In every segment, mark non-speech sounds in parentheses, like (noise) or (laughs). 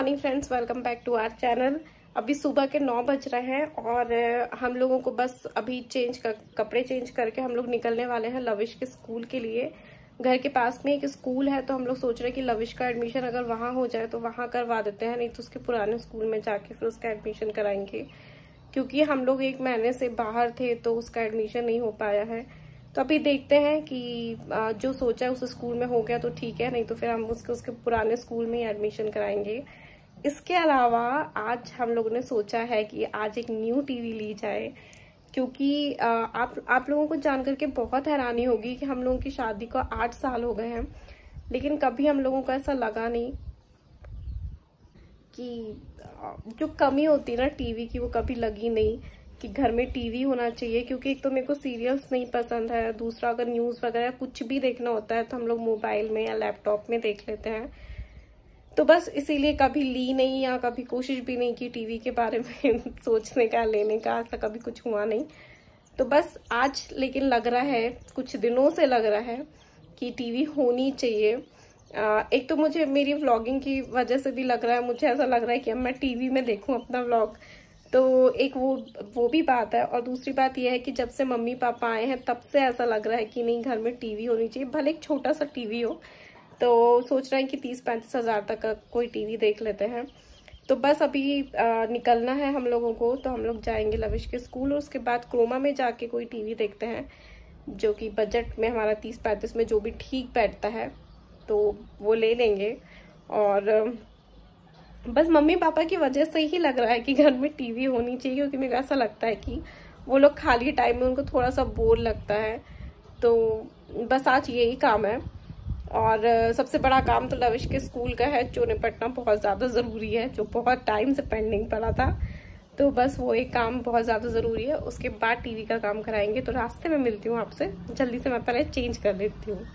Morning friends, welcome back to our channel. अभी सुबह के नौ बज रहे हैं और हम लोगों को बस अभी चेंज कर, कपड़े चेंज करके हम लोग निकलने वाले हैं लविश के स्कूल के लिए। घर के पास में एक स्कूल है तो हम लोग सोच रहे हैं कि लविश का एडमिशन अगर वहाँ हो जाए तो वहाँ करवा देते हैं, नहीं तो उसके पुराने स्कूल में जाके फिर उसका एडमिशन कराएँगे। क्योंकि हम लोग एक महीने से बाहर थे तो उसका एडमिशन नहीं हो पाया है। तो अभी देखते हैं कि जो सोचा है उस स्कूल में हो गया तो ठीक है, नहीं तो फिर हम उसके उसके पुराने स्कूल में ही एडमिशन कराएँगे। इसके अलावा आज हम लोगों ने सोचा है कि आज एक न्यू टीवी ली जाए, क्योंकि आप आप लोगों को जान करके बहुत हैरानी होगी कि हम लोगों की शादी को आठ साल हो गए हैं, लेकिन कभी हम लोगों को ऐसा लगा नहीं कि जो कमी होती है ना टीवी की, वो कभी लगी नहीं कि घर में टीवी होना चाहिए, क्योंकि एक तो मेरे को सीरियल्स नहीं पसंद है, दूसरा अगर न्यूज़ वगैरह कुछ भी देखना होता है तो हम लोग मोबाइल में या लैपटॉप में देख लेते हैं। तो बस इसीलिए कभी ली नहीं या कभी कोशिश भी नहीं की टीवी के बारे में, (laughs) सोचने का, लेने का, ऐसा कभी कुछ हुआ नहीं। तो बस आज लेकिन लग रहा है, कुछ दिनों से लग रहा है कि टीवी होनी चाहिए। एक तो मुझे मेरी व्लॉगिंग की वजह से भी लग रहा है, मुझे ऐसा लग रहा है कि अब मैं टीवी में देखूँ अपना व्लॉग तो एक वो वो भी बात है, और दूसरी बात यह है कि जब से मम्मी पापा आए हैं, तब से ऐसा लग रहा है कि नहीं, घर में टीवी होनी चाहिए, भले एक छोटा सा टीवी हो तो सोच रहे हैं कि तीस पैंतीस हज़ार तक का कोई टीवी देख लेते हैं। तो बस अभी आ, निकलना है हम लोगों को तो हम लोग जाएँगे लविश के स्कूल और उसके बाद क्रोमा में जाके कोई टीवी देखते हैं जो कि बजट में हमारा तीस पैंतीस में जो भी ठीक बैठता है तो वो ले लेंगे। और बस मम्मी पापा की वजह से ही लग रहा है कि घर में टीवी होनी चाहिए क्योंकि मेरे ऐसा लगता है कि वो लोग खाली टाइम में उनको थोड़ा सा बोर लगता है। तो बस आज यही काम है। और सबसे बड़ा काम तो लविश के स्कूल का है, जो निपटना बहुत ज़्यादा ज़रूरी है, जो बहुत टाइम से पेंडिंग पड़ा था। तो बस वो एक काम बहुत ज़्यादा ज़रूरी है, उसके बाद टीवी का काम कराएँगे। तो रास्ते में मिलती हूँ आपसे, जल्दी से मैं पहले चेंज कर लेती हूँ।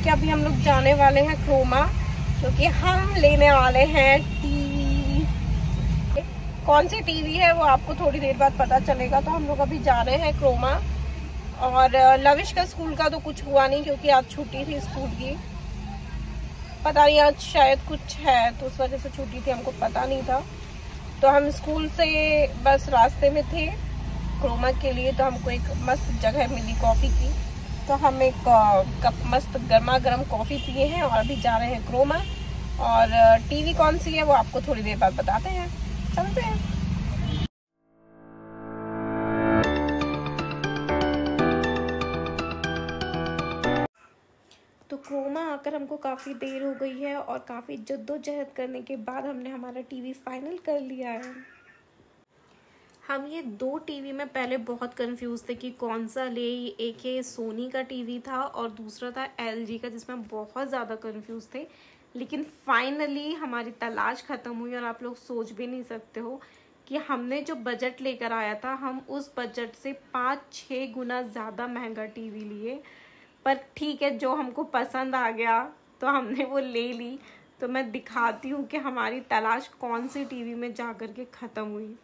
के अभी हम लोग जाने वाले हैं क्रोमा क्योंकि हम लेने वाले हैं टीवी कौन सी टीवी है वो आपको थोड़ी देर बाद पता चलेगा। तो हम लोग अभी जा रहे हैं क्रोमा। और लविश का स्कूल का तो कुछ हुआ नहीं, क्योंकि आज छुट्टी थी स्कूल की। पता नहीं, आज शायद कुछ है तो उस वजह से छुट्टी थी, हमको पता नहीं था। तो हम स्कूल से बस रास्ते में थे, क्रोमा के लिए। तो हमको एक मस्त जगह मिली कॉफ़ी की। तो हम एक कप मस्त गर्मा गर्म कॉफ़ी पिए हैं और अभी जा रहे हैं क्रोमा। और टीवी कौन सी है वो आपको थोड़ी देर बाद बताते हैं। चलते हैं। तो क्रोमा आकर हमको काफ़ी देर हो गई है और काफ़ी जद्दोजहद करने के बाद हमने हमारा टीवी फाइनल कर लिया है। हम ये दो टीवी में पहले बहुत कंफ्यूज थे कि कौन सा ले एक ये सोनी का टीवी था और दूसरा था एलजी का, जिसमें बहुत ज़्यादा कंफ्यूज थे। लेकिन फाइनली हमारी तलाश ख़त्म हुई और आप लोग सोच भी नहीं सकते हो कि हमने जो बजट लेकर आया था, हम उस बजट से पाँच छः गुना ज़्यादा महँगा टीवी लिए। पर ठीक है, जो हमको पसंद आ गया तो हमने वो ले ली। तो मैं दिखाती हूँ कि हमारी तलाश कौन सी टीवी में जा कर के ख़त्म हुई।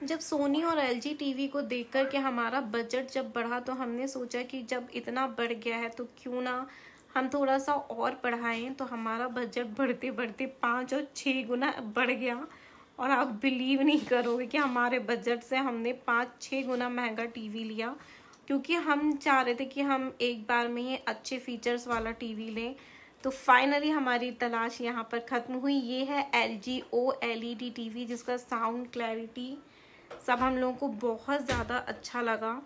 जब सोनी और एल जी टीवी को देख कर के हमारा बजट जब बढ़ा तो हमने सोचा कि जब इतना बढ़ गया है तो क्यों ना हम थोड़ा सा और बढ़ाएँ। तो हमारा बजट बढ़ते बढ़ते पाँच और छः गुना बढ़ गया। और आप बिलीव नहीं करोगे कि हमारे बजट से हमने पाँच छः गुना महँगा टीवी लिया। क्योंकि हम चाह रहे थे कि हम एक बार में ही अच्छे फीचर्स वाला टीवी लें। तो फाइनली हमारी तलाश यहाँ पर ख़त्म हुई। ये है L G O L E D T V जिसका साउंड क्लैरिटी सब हम लोगों को बहुत ज़्यादा अच्छा लगा।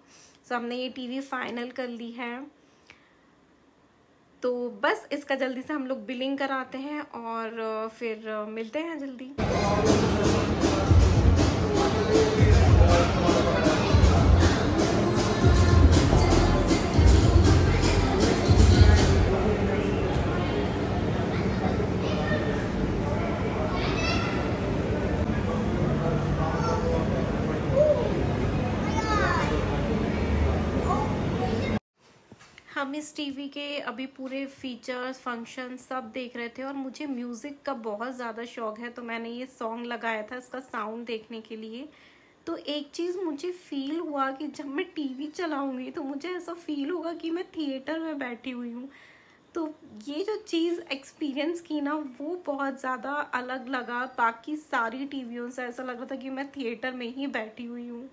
सब हमने ये टीवी फाइनल कर ली है। तो बस इसका जल्दी से हम लोग बिलिंग कराते हैं और फिर मिलते हैं जल्दी। हम इस टीवी के अभी पूरे फीचर्स फ़ंक्शन सब देख रहे थे और मुझे म्यूज़िक का बहुत ज़्यादा शौक है तो मैंने ये सॉन्ग लगाया था इसका साउंड देखने के लिए। तो एक चीज़ मुझे फील हुआ कि जब मैं टीवी चलाऊँगी तो मुझे ऐसा फील होगा कि मैं थिएटर में बैठी हुई हूँ। तो ये जो चीज़ एक्सपीरियंस की ना, वो बहुत ज़्यादा अलग लगा, बाकी सारी टीवियों से ऐसा लग रहा था कि मैं थिएटर में ही बैठी हुई हूँ।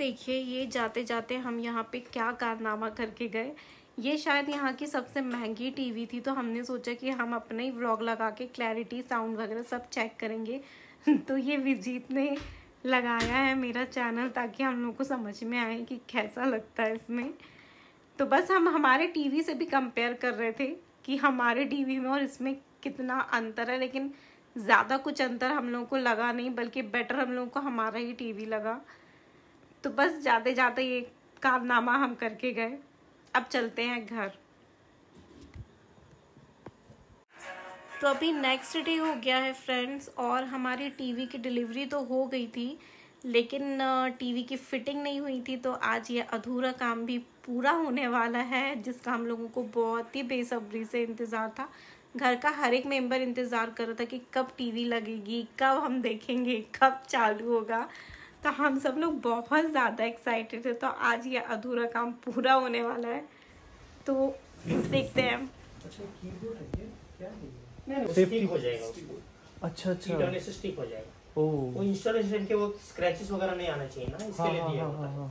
देखिए ये जाते जाते हम यहाँ पे क्या कारनामा करके गए। ये शायद यहाँ की सबसे महँगी टीवी थी तो हमने सोचा कि हम अपने ही व्लॉग लगा के क्लैरिटी साउंड वगैरह सब चेक करेंगे। (laughs) तो ये विजीत ने लगाया है मेरा चैनल ताकि हम लोग को समझ में आए कि कैसा लगता है इसमें। तो बस हम हमारे टीवी से भी कंपेयर कर रहे थे कि हमारे टीवी में और इसमें कितना अंतर है, लेकिन ज़्यादा कुछ अंतर हम लोगों को लगा नहीं, बल्कि बेटर हम लोगों को हमारा ही टीवी लगा। तो बस जाते जाते ये कारनामा हम करके गए। अब चलते हैं घर। तो अभी नेक्स्ट डे हो गया है फ्रेंड्स और हमारी टीवी की डिलीवरी तो हो गई थी, लेकिन टीवी की फिटिंग नहीं हुई थी तो आज ये अधूरा काम भी पूरा होने वाला है, जिसका हम लोगों को बहुत ही बेसब्री से इंतज़ार था। घर का हर एक मेंबर इंतज़ार कर रहा था कि कब टीवी लगेगी, कब हम देखेंगे, कब चालू होगा। तो हम सब लोग बहुत ज़्यादा एक्साइटेड थे तो आज ये अधूरा काम पूरा होने वाला है। तो देखते हैं। अच्छा कीबोर्ड है है हो अच्छा अच्छा। होने से स्टिक हो जाएगा। ओ। वो इंस्टॉलेशन के वो स्क्रैचेस वगैरह नहीं आना चाहिए ना इसके हाँ लिए हाँ दिया हाँ होता हाँ।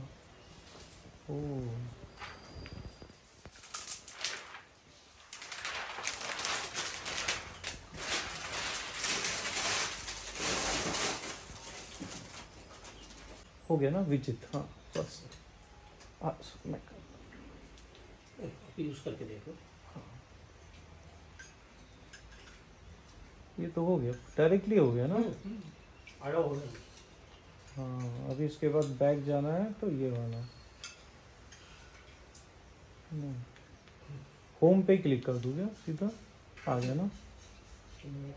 हो गया ना विजित हाँ बस। हाँ मैं यूज़ करके देखो। ये तो हो गया डायरेक्टली हो गया ना? आड़ा हो गया हाँ अभी इसके बाद बैग जाना है तो ये वाला। होम पे क्लिक कर दूँ क्या? सीधा? आ गया ना? हम्म,